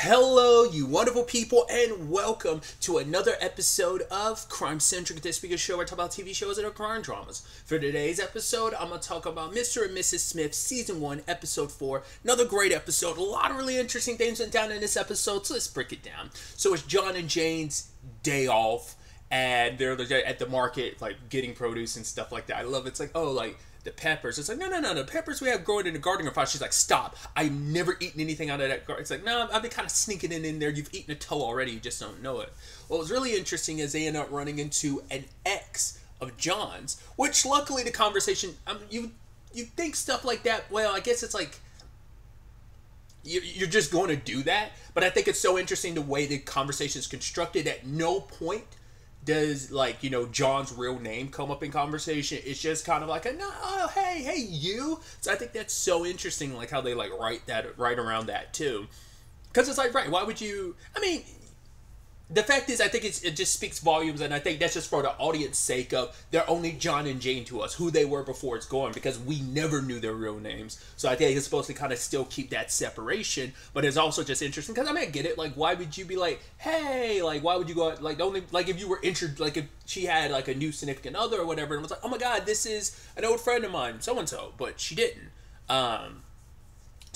Hello, you wonderful people, and welcome to another episode of Crime Centric, this week's show where I talk about TV shows that are crime dramas. For today's episode, I'm going to talk about Mr. and Mrs. Smith, Season 1, Episode 4. Another great episode. A lot of really interesting things went down in this episode, so let's break it down. So it's John and Jane's day off, and they're at the market, like, getting produce and stuff like that. I love it. It's like, oh, like, the peppers. It's like, no, no, no, no. peppers we have growing in the garden are. She's like, stop. I've never eaten anything out of that garden. It's like, no, I've been kind of sneaking it in there. You've eaten a toe already. You just don't know it. What was really interesting is they end up running into an ex of John's, which luckily the conversation, um, you you think stuff like that, well, I guess it's like, you're just going to do that. But I think it's so interesting the way the conversation is constructed. At no point does like you know John's real name come up in conversation. It's just kind of like a no, oh, hey, hey, you. So I think that's so interesting, like how they like write that right around that too, because it's like right, why would you? I mean, the fact is, I think it just speaks volumes, and I think that's just for the audience sake of they're only John and Jane to us, who they were before it's gone, because we never knew their real names. So I think it's supposed to kind of still keep that separation, but it's also just interesting because I mean, I get it. Like, why would you be like, hey, like, why would you go out, like, only like if you were injured, like if she had like a new significant other or whatever, and was like, oh my god, this is an old friend of mine, so and so, but she didn't. Um,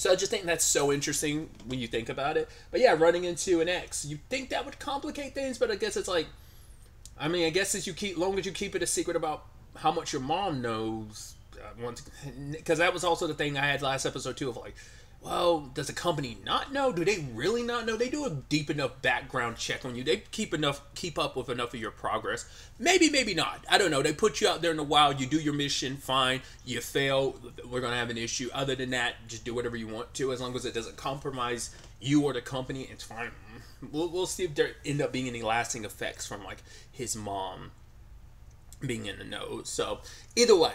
so I just think that's so interesting when you think about it. But yeah, running into an ex, you think that would complicate things, but I guess it's like, I mean, I guess as you keep, long as you keep it a secret about how much your mom knows, because uh, that was also the thing I had last episode too of like, well, does the company not know? Do they really not know? They do a deep enough background check on you. They keep enough, keep up with enough of your progress. Maybe, maybe not. I don't know. They put you out there in the wild. You do your mission, fine. You fail, we're gonna have an issue. Other than that, just do whatever you want to, as long as it doesn't compromise you or the company. It's fine. We'll, we'll see if there end up being any lasting effects from like his mom being in the know. So either way.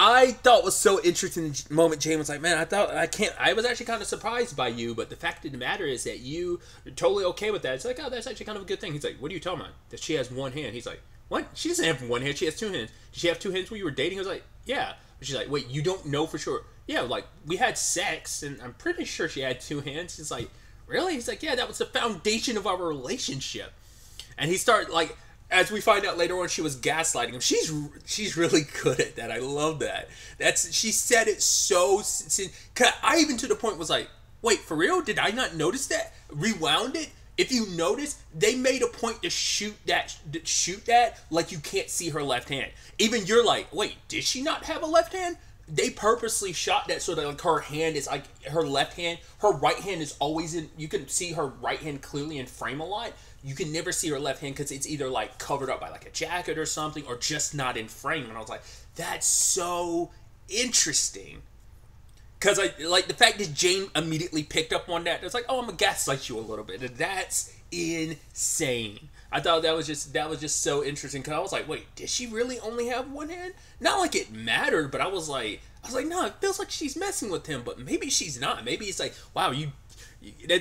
I thought was so interesting the moment Jane was like, "Man, I thought I can't." I was actually kind of surprised by you, but the fact of the matter is that you are totally okay with that. It's like, oh, that's actually kind of a good thing. He's like, "What are you talking about?" That she has one hand. He's like, "What? She doesn't have one hand. She has two hands. Did she have two hands when you were dating?" I was like, "Yeah." But she's like, "Wait, you don't know for sure?" Yeah, like we had sex, and I'm pretty sure she had two hands. He's like, "Really?" He's like, "Yeah, that was the foundation of our relationship." And he started like as we find out later on, she was gaslighting him. She's she's really good at that. I love that. That's she said it so. I even to the point was like, wait, for real? Did I not notice that? Rewound it. If you notice, they made a point to shoot that shoot that like you can't see her left hand. Even you're like, wait, did she not have a left hand? They purposely shot that so that like her hand is like her left hand, her right hand is always in. You can see her right hand clearly in frame a lot you can never see her left hand because it's either like covered up by like a jacket or something or just not in frame. And I was like, that's so interesting. Cause I like the fact that Jane immediately picked up on that. It's like, oh, I'm gonna gaslight you a little bit. That's insane. I thought that was just that was just so interesting. Cause I was like, wait, did she really only have one hand? Not like it mattered, but I was like, I was like, no, it feels like she's messing with him, but maybe she's not. Maybe it's like, wow, you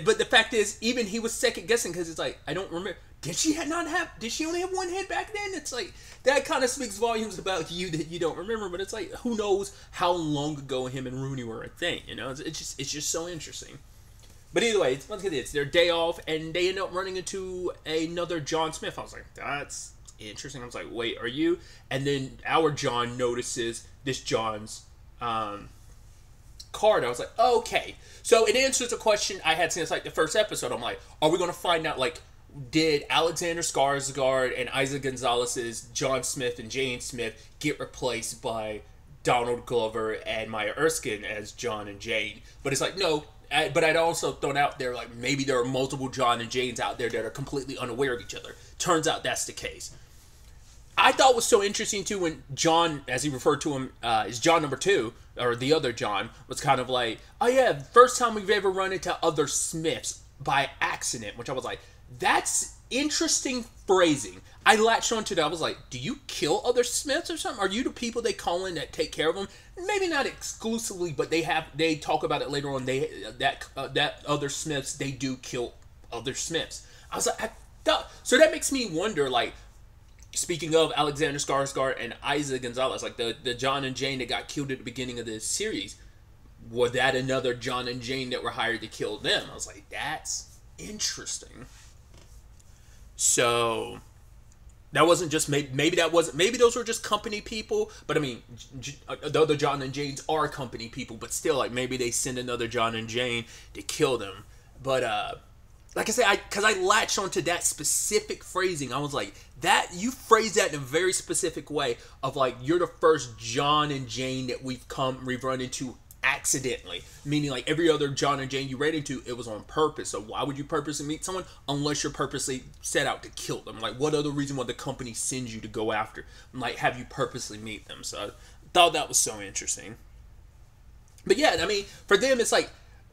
but the fact is, even he was second guessing because it's like I don't remember. Did she not have? Did she only have one head back then? It's like that kind of speaks volumes about you that you don't remember. But it's like who knows how long ago him and Rooney were a thing. You know, it's, it's just it's just so interesting. But either way, it's, once again, it's their day off, and they end up running into another John Smith. I was like, that's interesting. I was like, wait, are you? And then our John notices this John's um, card. I was like, okay. So it answers a question I had since like the first episode. I'm like, are we going to find out like did Alexander Skarsgård and Eiza Gonzalez's John Smith and Jane Smith get replaced by Donald Glover and Maya Erskine as John and Jane? But it's like no. I, but I'd also thrown out there like maybe there are multiple John and Janes out there that are completely unaware of each other. Turns out that's the case. I thought was so interesting too when John, as he referred to him, uh, is John number two or the other John was kind of like, oh yeah, first time we've ever run into other Smiths by accident, which I was like, that's interesting phrasing. I latched onto that. I was like, do you kill other Smiths or something? Are you the people they call in that take care of them? Maybe not exclusively, but they have they talk about it later on. They that uh, that other Smiths they do kill other Smiths. I was like, I thought so that makes me wonder like speaking of Alexander Skarsgård and Eiza Gonzalez, like the, the John and Jane that got killed at the beginning of this series, was that another John and Jane that were hired to kill them? I was like, that's interesting. So that wasn't just maybe maybe that wasn't maybe those were just company people but i mean uh, the other john and janes are company people but still like maybe they send another john and jane to kill them but uh like i said i because i latched onto that specific phrasing i was like that you phrase that in a very specific way of like you're the first john and jane that we've come we've run into accidentally, meaning like every other John and Jane you ran into, it was on purpose. So why would you purposely meet someone unless you're purposely set out to kill them? Like what other reason would the company send you to go after? Like have you purposely meet them? So I thought that was so interesting. But yeah, I mean, for them, it's like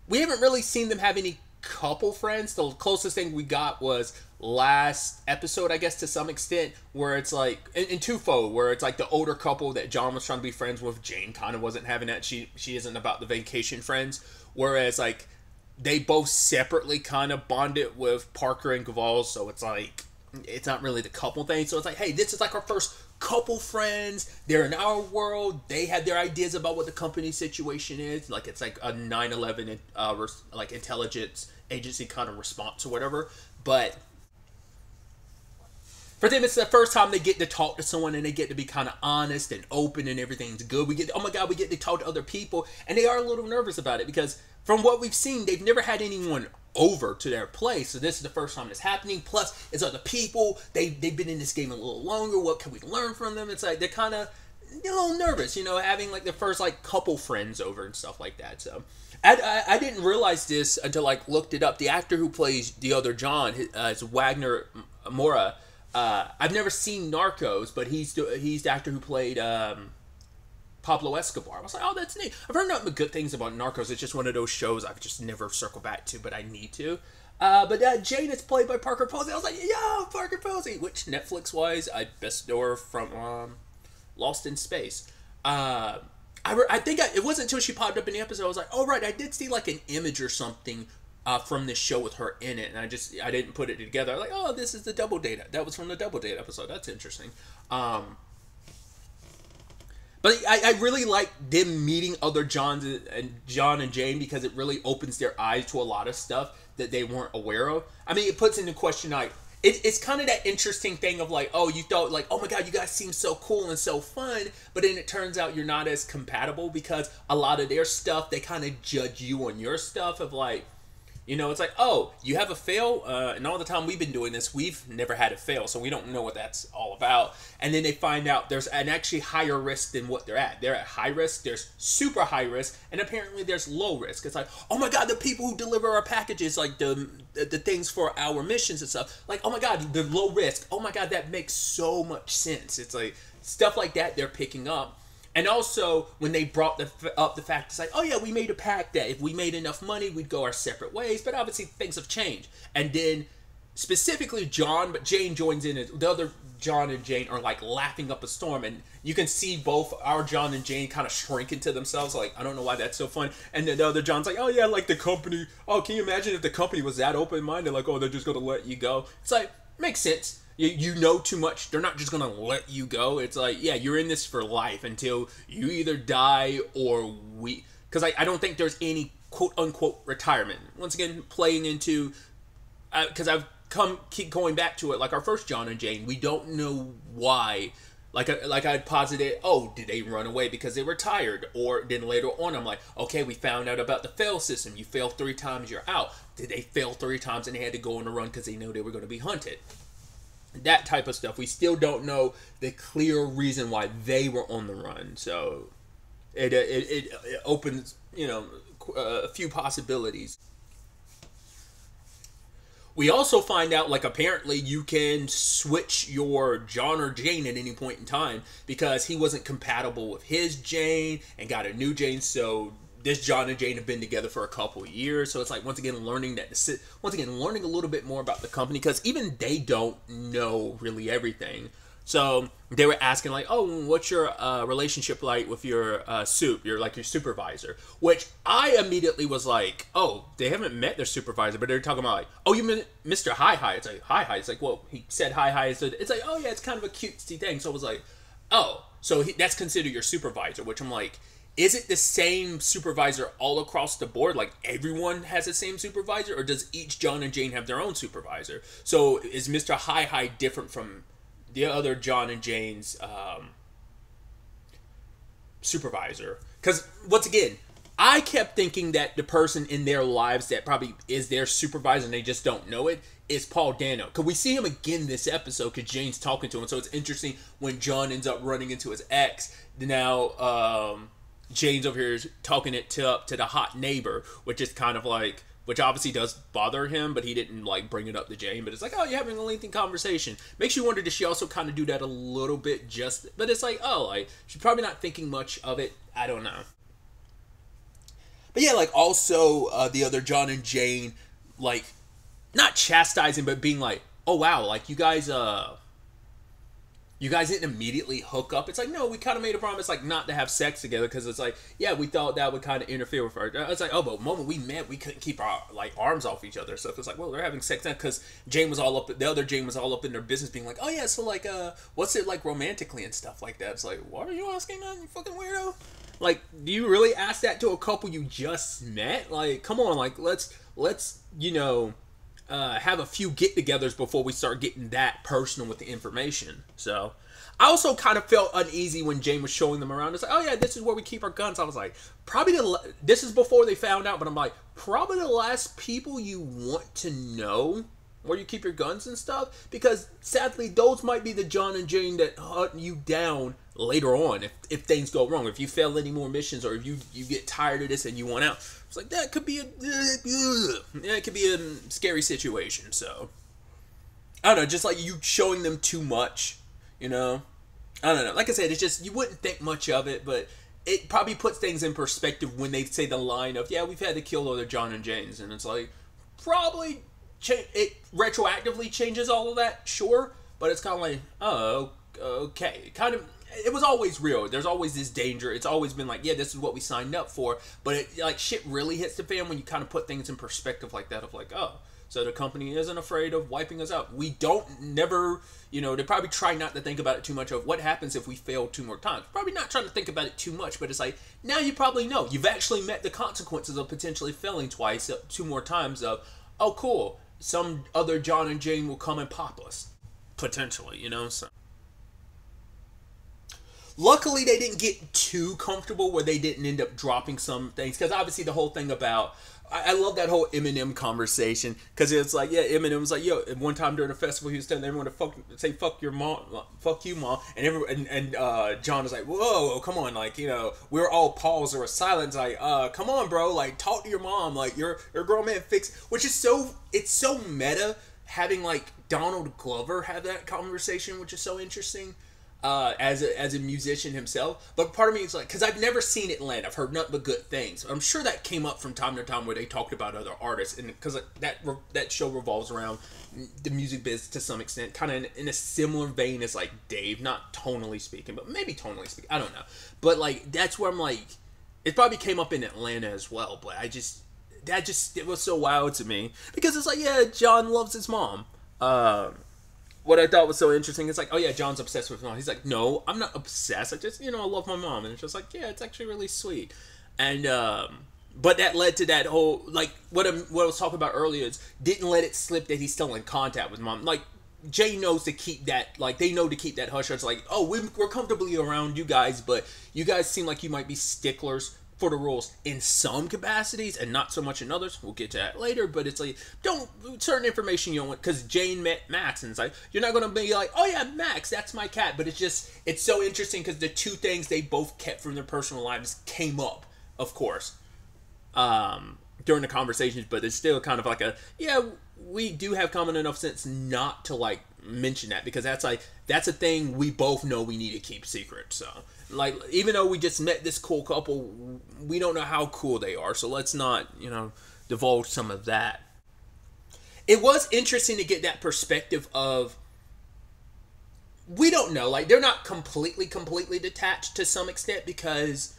we haven't really seen them have any couple friends. The closest thing we got was last episode, I guess, to some extent, where it's like in, in twofold, where it's like the older couple that John was trying to be friends with. Jane kind of wasn't having that. She she isn't about the vacation friends. Whereas like they both separately kind of bonded with Parker and Gaval, so it's like it's not really the couple thing. So it's like, hey, this is like our first couple friends. They're in our world. They have their ideas about what the company situation is. Like it's like a 9/11 uh, like intelligence agency kind of response or whatever. But for them, it's the first time they get to talk to someone and they get to be kind of honest and open and everything's good. We get, oh my God, we get to talk to other people. And they are a little nervous about it because from what we've seen, they've never had anyone over to their place. So this is the first time it's happening. Plus, it's other people. They, they've been in this game a little longer. What can we learn from them? It's like they're kind of a little nervous, you know, having like the first like couple friends over and stuff like that. So I, I, didn't realize this until like looked it up. The actor who plays the other John uh, is Wagner Moura. Uh, I've never seen Narcos, but he's he's the actor who played um, Pablo Escobar. I was like, oh, that's neat. I've heard nothing but good things about Narcos. It's just one of those shows I've just never circled back to, but I need to. Uh, but uh, Jane is played by Parker Posey. I was like, yo, Parker Posey, which Netflix wise, I best know her from um, Lost in Space. Uh, I, I think I, it wasn't until she popped up in the episode I was like, oh right, I did see like an image or something uh, from this show with her in it, and I just I didn't put it together. I was like, oh, this is the double date. That was from the double date episode. That's interesting. Um, but I, I really like them meeting other Johns and John and Jane because it really opens their eyes to a lot of stuff that they weren't aware of. I mean, it puts into question like it, it's kind of that interesting thing of like, oh, you thought like, oh my god, you guys seem so cool and so fun, but then it turns out you're not as compatible because a lot of their stuff they kind of judge you on your stuff of like, you know, it's like, oh, you have a fail, uh, and all the time we've been doing this, we've never had a fail, so we don't know what that's all about. And then they find out there's an actually higher risk than what they're at. They're at high risk, there's super high risk, and apparently there's low risk. It's like, oh my god, the people who deliver our packages, like the the things for our missions and stuff, like, oh my god, the low risk. Oh my god, that makes so much sense. It's like stuff like that they're picking up and also, when they brought the, up the fact, it's like, oh yeah, we made a pact that if we made enough money, we'd go our separate ways. But obviously, things have changed. And then, specifically John, but Jane joins in. The other John and Jane are like laughing up a storm, and you can see both our John and Jane kind of shrink into themselves. Like, I don't know why that's so fun. And then the other John's like, oh yeah, like the company. Oh, can you imagine if the company was that open minded? Like, oh, they're just gonna let you go. It's like makes sense you, you know too much they're not just gonna let you go it's like yeah you're in this for life until you either die or we because I, I don't think there's any quote unquote retirement once again playing into because uh, i've come keep going back to it like our first john and jane we don't know why like I, like I'd posited, oh, did they run away because they were tired? Or then later on, I'm like, okay, we found out about the fail system. You fail three times, you're out. Did they fail three times and they had to go on a run because they know they were going to be hunted? That type of stuff. We still don't know the clear reason why they were on the run. So it it, it, it opens you know uh, a few possibilities. We also find out like apparently you can switch your John or Jane at any point in time because he wasn't compatible with his Jane and got a new Jane. So this John and Jane have been together for a couple years, so it's like once again learning that once again learning a little bit more about the company because even they don't know really everything. So they were asking like, "Oh, what's your uh, relationship like with your uh, soup? Your like your supervisor?" Which I immediately was like, "Oh, they haven't met their supervisor, but they're talking about like, oh, you mean Mr. Hi Hi?" It's like Hi Hi. It's like, well, he said Hi Hi, so it's like, oh yeah, it's kind of a cutesy thing. So I was like, oh, so he, that's considered your supervisor, which I'm like, is it the same supervisor all across the board? Like everyone has the same supervisor, or does each John and Jane have their own supervisor? So is Mister High High different from the other John and Jane's um, supervisor? Because once again, I kept thinking that the person in their lives that probably is their supervisor and they just don't know it is Paul Dano. Because we see him again this episode because Jane's talking to him. So it's interesting when John ends up running into his ex. Now, um, Jane's over here talking it to up to the hot neighbor, which is kind of like which obviously does bother him, but he didn't like bring it up to Jane. But it's like, oh, you're having a lengthy conversation. Makes you wonder, does she also kind of do that a little bit? Just, but it's like, oh, like she's probably not thinking much of it. I don't know. But yeah, like also uh, the other John and Jane, like not chastising, but being like, oh wow, like you guys, uh, you guys didn't immediately hook up. It's like, no, we kind of made a promise, like, not to have sex together because it's like, yeah, we thought that would kind of interfere with our. It's like, oh, but moment we met, we couldn't keep our like arms off each other. So it's like, well, they're having sex now because Jane was all up. The other Jane was all up in their business, being like, oh yeah, so like, uh, what's it like romantically and stuff like that. It's like, what are you asking that, you fucking weirdo? Like, do you really ask that to a couple you just met? Like, come on, like, let's let's you know uh, have a few get-togethers before we start getting that personal with the information. So, I also kind of felt uneasy when Jane was showing them around. It's like, oh yeah, this is where we keep our guns. I was like, probably the this is before they found out, but I'm like, probably the last people you want to know where you keep your guns and stuff, because sadly, those might be the John and Jane that hunt you down later on if, if things go wrong. If you fail any more missions, or if you you get tired of this and you want out, it's like that could be a yeah, it could be a scary situation. So I don't know, just like you showing them too much, you know. I don't know. Like I said, it's just you wouldn't think much of it, but it probably puts things in perspective when they say the line of "Yeah, we've had to kill other John and james and it's like probably cha- it retroactively changes all of that, sure, but it's kind of like oh okay, kind of it was always real. There's always this danger. It's always been like, yeah, this is what we signed up for. But it, like shit really hits the fan when you kind of put things in perspective like that. Of like, oh, so the company isn't afraid of wiping us out. We don't never, you know, they probably try not to think about it too much of what happens if we fail two more times. Probably not trying to think about it too much, but it's like now you probably know. You've actually met the consequences of potentially failing twice, uh, two more times. Of oh, cool, some other John and Jane will come and pop us potentially, you know. So. Luckily, they didn't get too comfortable where they didn't end up dropping some things because obviously the whole thing about I, I love that whole Eminem conversation because it's like, yeah, Eminem was like, yo, one time during a festival, he was telling everyone to fuck, say fuck your mom, fuck you, mom, and every and, and uh, John was like, whoa, come on, like you know, we are all pause or a silence, like, uh, come on, bro, like talk to your mom, like you're you're grown man, fix, which is so it's so meta having like Donald Glover have that conversation, which is so interesting uh, as a, as a musician himself. But part of me is like, because I've never seen Atlanta. I've heard nothing but good things. I'm sure that came up from time to time where they talked about other artists, and because that that show revolves around the music biz to some extent, kind of in, in, a similar vein as like Dave, not tonally speaking, but maybe tonally speaking. I don't know. But like that's where I'm like, it probably came up in Atlanta as well. But I just that just it was so wild to me because it's like, yeah, John loves his mom. Um, what I thought was so interesting is like, oh yeah, John's obsessed with mom. He's like, no, I'm not obsessed. I just, you know, I love my mom, and it's just like, yeah, it's actually really sweet. And um, but that led to that whole like what I'm, what I was talking about earlier is didn't let it slip that he's still in contact with mom. Like Jay knows to keep that like they know to keep that hush. It's like, oh, we're comfortably around you guys, but you guys seem like you might be sticklers for the rules in some capacities and not so much in others. We'll get to that later, but it's like don't certain information you don't want because Jane met Max and it's like you're not gonna be like, oh yeah, Max, that's my cat. But it's just it's so interesting because the two things they both kept from their personal lives came up, of course, um, during the conversations. But it's still kind of like a yeah, we do have common enough sense not to like mention that because that's like that's a thing we both know we need to keep secret. So like even though we just met this cool couple, we don't know how cool they are. So let's not, you know, divulge some of that. It was interesting to get that perspective of we don't know. Like they're not completely completely detached to some extent because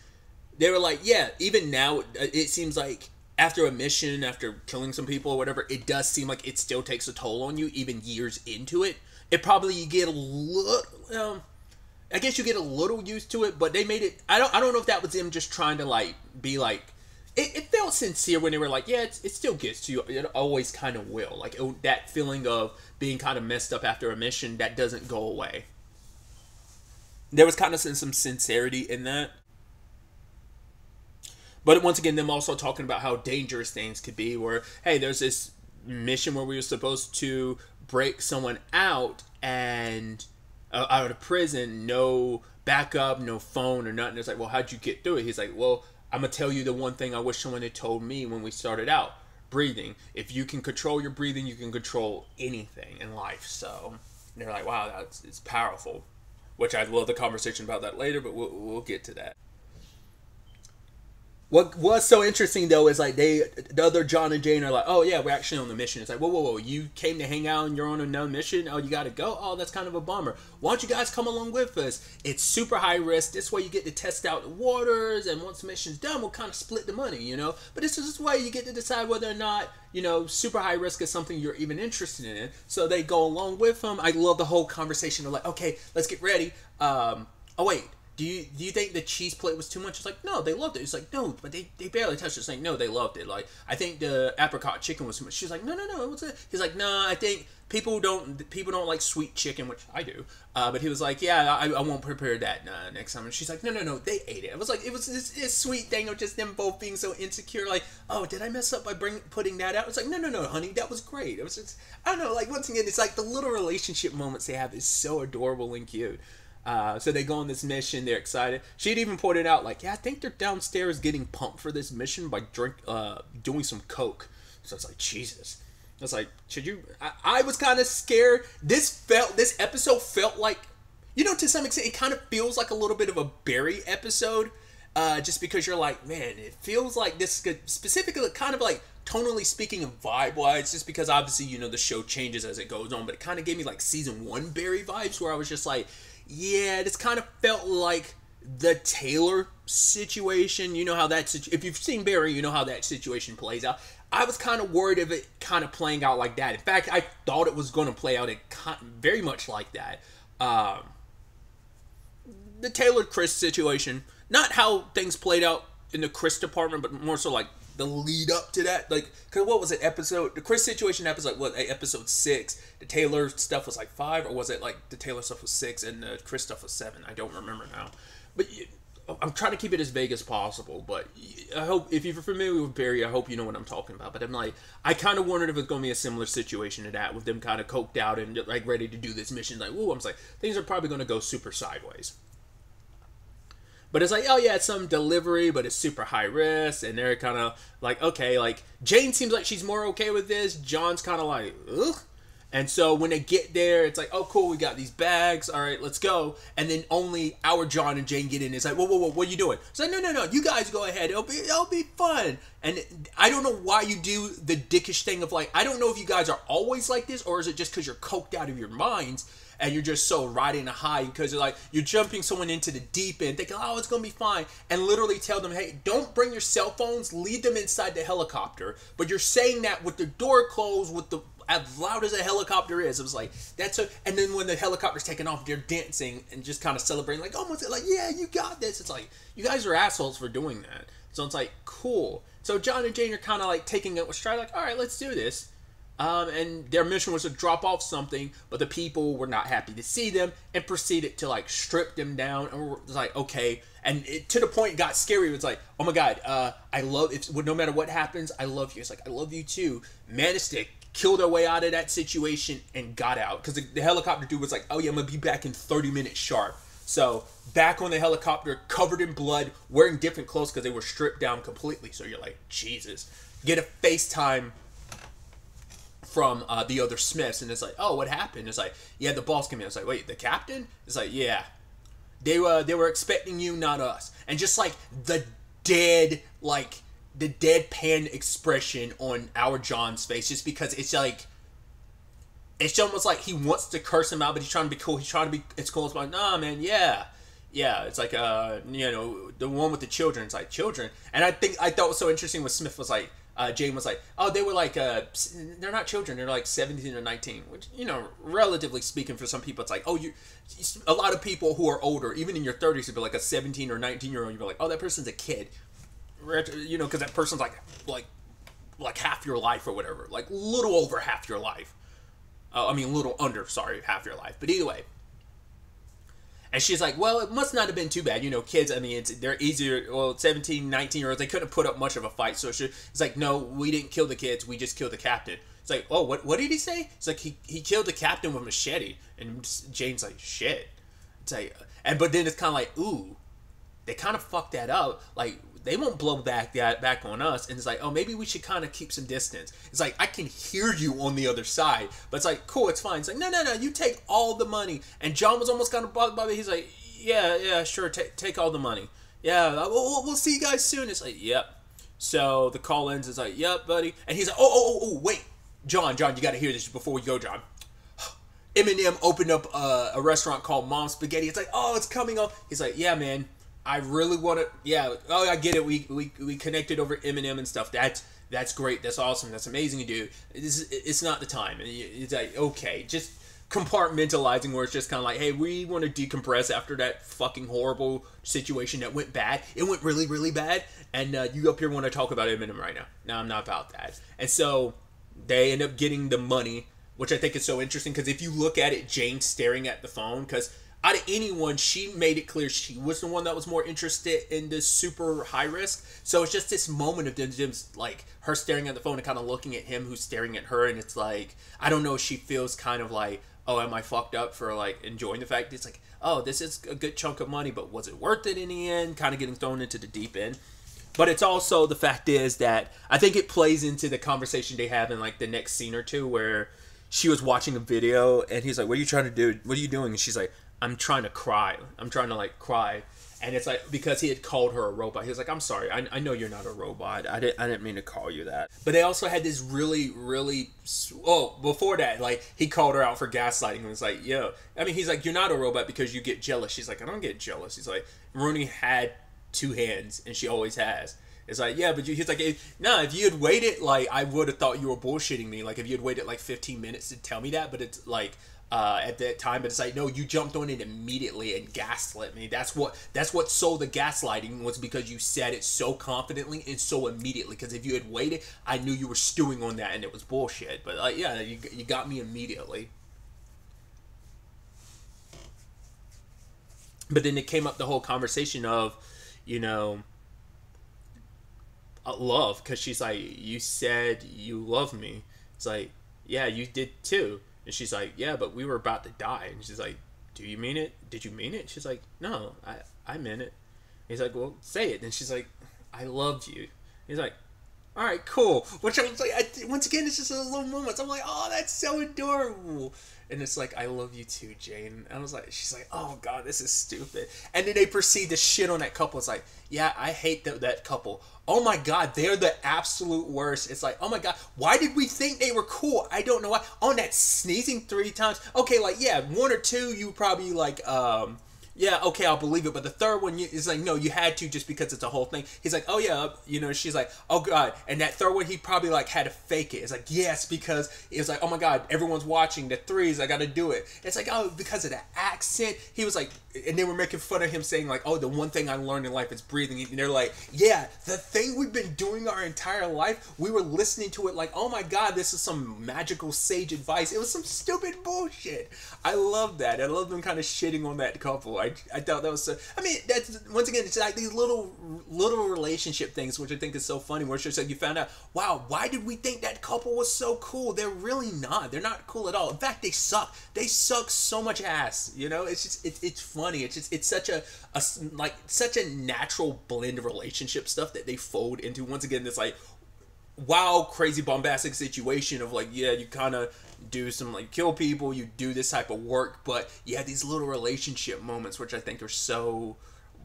they were like, yeah, even now it seems like after a mission, after killing some people or whatever, it does seem like it still takes a toll on you even years into it. It probably you get a little um, I guess you get a little used to it, but they made it. I don't. I don't know if that was them just trying to like be like. It, it felt sincere when they were like, yeah, it still gets to you. It always kind of will. Like it, that feeling of being kind of messed up after a mission that doesn't go away. There was kind of some sincerity in that. But once again, them also talking about how dangerous things could be. Where hey, there's this mission where we were supposed to break someone out and uh, out of prison, no backup, no phone or nothing. It's like, well, how'd you get through it? He's like, well, I'm gonna tell you the one thing I wish someone had told me when we started out: breathing. If you can control your breathing, you can control anything in life. So they're like, wow, that's it's powerful. Which I'd love the conversation about that later, but we'll, we'll get to that. What was so interesting though is like they, the other John and Jane are like, oh yeah, we're actually on the mission. It's like, whoa, whoa, whoa, you came to hang out and you're on another mission. Oh, you got to go. Oh, that's kind of a bummer. Why don't you guys come along with us? It's super high risk. This way you get to test out the waters, and once the mission's done, we'll kind of split the money, you know. But this is this way you get to decide whether or not you know super high risk is something you're even interested in. So they go along with them. I love the whole conversation of like, okay, let's get ready. Um, oh wait do you do you think the cheese plate was too much? It's like, no, they loved it. It's like, no, but they, they barely touched it. It's like, no, they loved it. Like, I think the apricot chicken was too much. She's like, no, no, no, it was it? He's like, no, nah, I think people don't people don't like sweet chicken, which I do. Uh, but he was like, yeah, I, I won't prepare that uh, next time. And she's like, no, no, no, they ate it. It was like it was this, this sweet thing of just them both being so insecure. Like, oh, did I mess up by bring putting that out? It's like, no, no, no, honey, that was great. It was just, I don't know. Like once again, it's like the little relationship moments they have is so adorable and cute. Uh, so they go on this mission. They're excited. She'd even pointed out, like, yeah, I think they're downstairs getting pumped for this mission by drink, uh, doing some coke. So it's like, Jesus. I was like, should you? I, I was kind of scared. This felt, this episode felt like, you know, to some extent, it kind of feels like a little bit of a Barry episode. Uh, just because you're like, man, it feels like this could specifically kind of like tonally speaking and vibe wise, just because obviously, you know, the show changes as it goes on, but it kind of gave me like season one Barry vibes where I was just like, yeah, this kind of felt like the Taylor situation. You know how that if you've seen Barry, you know how that situation plays out. I was kind of worried of it kind of playing out like that. In fact, I thought it was going to play out very much like that. Um, the Taylor Chris situation, not how things played out in the Chris department, but more so like the lead up to that. Like, cause what was it? Episode the Chris situation episode what episode six. The Taylor stuff was like five, or was it like the Taylor stuff was six and the Chris stuff was seven? I don't remember now. But I'm trying to keep it as vague as possible. But I hope if you're familiar with Barry, I hope you know what I'm talking about. But I'm like, I kind of wondered if it's going to be a similar situation to that, with them kind of coked out and like ready to do this mission. Like, ooh, I'm like, things are probably going to go super sideways. But it's like, oh yeah, it's some delivery, but it's super high risk, and they're kind of like, okay, like Jane seems like she's more okay with this. John's kind of like, ugh. And so when they get there, it's like, oh cool, we got these bags. All right, let's go. And then only our John and Jane get in. It's like, whoa, whoa, whoa, what are you doing? It's like, no, no, no, you guys go ahead. It'll be, it'll be fun. And I don't know why you do the dickish thing of like, I don't know if you guys are always like this, or is it just because you're coked out of your minds and you're just so riding a high because you're like you're jumping someone into the deep end thinking oh it's gonna be fine and literally tell them hey don't bring your cell phones leave them inside the helicopter but you're saying that with the door closed with the as loud as a helicopter is, it was like that's a. And then when the helicopter's taking off, they're dancing and just kind of celebrating, like oh, almost like yeah, you got this. It's like you guys are assholes for doing that. So it's like cool. So John and Jane are kind of like taking it with stride, like all right, let's do this. Um, and their mission was to drop off something, but the people were not happy to see them and proceeded to like strip them down. And we're like, okay. And it, to the point got scary. It was like, oh my god, uh, I love it. No matter what happens, I love you. It's like I love you too. Managed to kill their way out of that situation and got out because the, the helicopter dude was like, oh yeah, I'm gonna be back in 30 minutes sharp. So back on the helicopter, covered in blood, wearing different clothes because they were stripped down completely. So you're like, Jesus. Get a FaceTime from uh, the other Smiths, and it's like, oh, what happened? It's like, yeah, the boss came in. It's like, wait, the captain? It's like, yeah, they were they were expecting you, not us, and just like the dead, like the deadpan expression on our John's face, just because it's like. It's almost like he wants to curse him out, but he's trying to be cool. He's trying to be it's cool as like, nah, man, yeah, yeah. It's like, uh, you know, the one with the children. It's like children, and I think I thought was so interesting when Smith was like, uh, Jane was like, "Oh, they were like, uh, they're not children. They're like 17 or 19." Which, you know, relatively speaking, for some people, it's like, "Oh, you." A lot of people who are older, even in your 30s, would be like a 17 or 19 year old. You'd be like, "Oh, that person's a kid," you know, because that person's like, like, like half your life or whatever, like little over half your life. Uh, I mean, a little under, sorry, half your life. But either way, and she's like, well, it must not have been too bad. You know, kids, I mean, they're easier. Well, 17, 19 year olds, they couldn't put up much of a fight. So she, it's like, no, we didn't kill the kids. We just killed the captain. It's like, oh, what, what did he say? It's like, he, he killed the captain with a machete. And Jane's like, shit. It's like, and, but then it's kind of like, ooh, they kind of fucked that up. Like, they won't blow back that back on us. And it's like, oh, maybe we should kind of keep some distance. It's like I can hear you on the other side, but it's like, cool, it's fine. It's like, no, no, no, you take all the money. And John was almost kind of bugged by it. He's like, yeah, yeah, sure, take take all the money. Yeah, uh, we'll, we'll see you guys soon. It's like, yep. So the call ends. It's like, yep, buddy. And he's like, oh, oh, oh, oh wait, John, John, you got to hear this before we go, John. Eminem opened up uh, a restaurant called Mom Spaghetti. It's like, oh, it's coming up. He's like, yeah, man. I really want to. Yeah. Oh, I get it. We we we connected over Eminem and stuff. That's that's great. That's awesome. That's amazing to do. It's, it's not the time. It's like okay, just compartmentalizing where it's just kind of like, hey, we want to decompress after that fucking horrible situation that went bad. It went really, really bad, and uh, you up here want to talk about Eminem right now. No, I'm not about that. And so they end up getting the money, which I think is so interesting because if you look at it, Jane staring at the phone because out of anyone, she made it clear she was the one that was more interested in this super high risk. So it's just this moment of Jim's like her staring at the phone and kind of looking at him who's staring at her, and it's like I don't know. She feels kind of like, oh, am I fucked up for like enjoying the fact it's like, oh, this is a good chunk of money, but was it worth it in the end? Kind of getting thrown into the deep end. But it's also the fact is that I think it plays into the conversation they have in like the next scene or two where she was watching a video and he's like, "What are you trying to do? What are you doing?" And she's like, I'm trying to cry. I'm trying to like cry. And it's like because he had called her a robot. He was like, "I'm sorry. I, I know you're not a robot. I didn't I didn't mean to call you that." But they also had this really really oh before that like he called her out for gaslighting and was like, "Yo, I mean he's like you're not a robot because you get jealous." She's like, "I don't get jealous." He's like, "Rooney had two hands and she always has." It's like, yeah, but you, he's like, no, if you had waited, like, I would have thought you were bullshitting me. Like, if you had waited like 15 minutes to tell me that, but it's like, uh, at that time, but it's like no, you jumped on it immediately and gaslit me. That's what that's what sold the gaslighting was because you said it so confidently and so immediately. Because if you had waited, I knew you were stewing on that and it was bullshit. But uh, yeah, you you got me immediately. But then it came up the whole conversation of, you know, uh, love because she's like, you said you love me. It's like, yeah, you did too and she's like, yeah, but we were about to die. And she's like, do you mean it? Did you mean it? She's like, no, I, I meant it. He's like, well, say it. And she's like, I loved you. He's like, all right, cool. Which I was like, I, once again, it's just a little moments. I'm like, oh, that's so adorable. And it's like, I love you too, Jane. And I was like, she's like, oh god, this is stupid. And then they proceed to shit on that couple. It's like, yeah, I hate that that couple oh my god, they're the absolute worst. It's like, oh my god, why did we think they were cool? I don't know why. On that sneezing three times. Okay, like yeah, one or two you probably like um yeah, okay, I'll believe it. But the third one is like, no, you had to just because it's a whole thing. He's like, oh yeah, you know. She's like, oh god. And that third one, he probably like had to fake it. It's like, yes, because it's like, oh my god, everyone's watching the threes. I got to do it. It's like, oh, because of the accent. He was like, and they were making fun of him saying like, oh, the one thing I learned in life is breathing. And they're like, yeah, the thing we've been doing our entire life. We were listening to it like, oh my god, this is some magical sage advice. It was some stupid bullshit. I love that. I love them kind of shitting on that couple. I, I thought that was so. I mean, that's once again, it's like these little little relationship things, which I think is so funny. Where it's just like you found out, wow, why did we think that couple was so cool? They're really not. They're not cool at all. In fact, they suck. They suck so much ass. You know, it's just it, it's funny. It's just it's such a, a like such a natural blend of relationship stuff that they fold into. Once again, this like wow, crazy bombastic situation of like yeah, you kind of do some like kill people, you do this type of work, but you have these little relationship moments which I think are so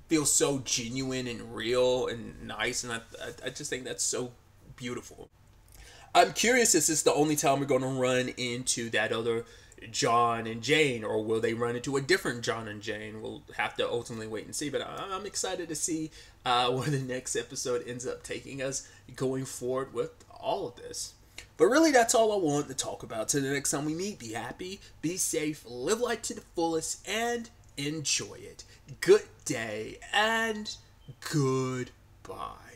feel so genuine and real and nice, and I, I, I just think that's so beautiful. I'm curious, is this the only time we're going to run into that other John and Jane, or will they run into a different John and Jane? We'll have to ultimately wait and see. But I'm excited to see uh, where the next episode ends up taking us going forward with all of this. But really, that's all I want to talk about. So the next time we meet, be happy, be safe, live life to the fullest, and enjoy it. Good day and goodbye.